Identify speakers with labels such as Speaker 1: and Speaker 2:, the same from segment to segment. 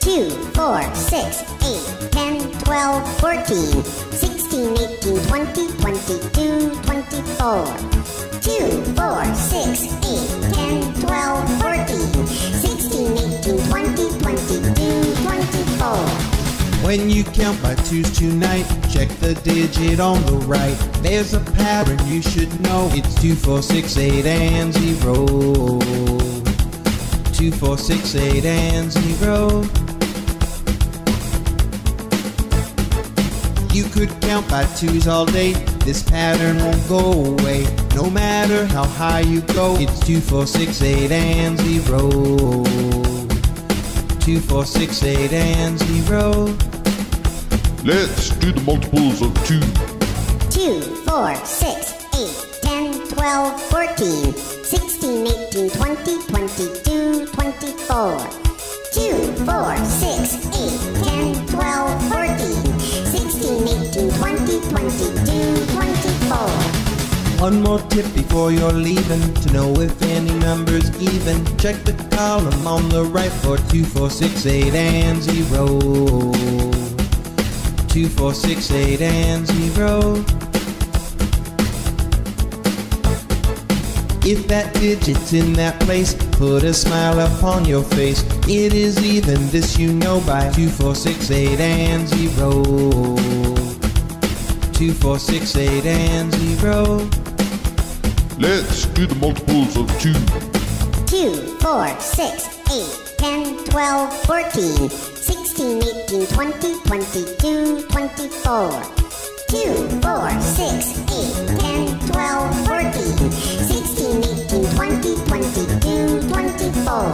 Speaker 1: Two, four, six, eight, ten, twelve, fourteen, sixteen, eighteen, twenty, twenty-two, twenty-four. Two,
Speaker 2: When you count by twos tonight, check the digit on the right. There's a pattern you should know. It's two, four, six, eight, and zero. Two, four, six, eight, and zero. You could count by twos all day. This pattern won't go away. No matter how high you go, it's two, four, six, eight, and zero. Two, four, six, eight, and zero.
Speaker 3: Let's do the multiples of 2.
Speaker 1: 2, 4, 6, 8, 10, 12, 14, 16, 18, 20, 22, 24. 2, 4, 6, 8, 10, 12, 14, 16, 18, 20, 22, 24.
Speaker 2: One more tip before you're leaving to know if any number's even. Check the column on the right for 2, 4, 6, 8, and 0. 2, 4, 6, 8, and 0. If that digit's in that place, put a smile upon your face. It is even, this you know by 2, 4, 6, 8, and 0. 2, 4, 6, 8, and 0.
Speaker 3: Let's do the multiples of 2.
Speaker 1: 2, 4, 6, 8, 10, 12, 14, 16, 18, 20, 22, 24. 2, 4, 6, 8, 10, 12, 14, 16, 18, 20, 22, 24.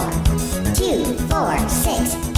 Speaker 1: 2, 4, 6,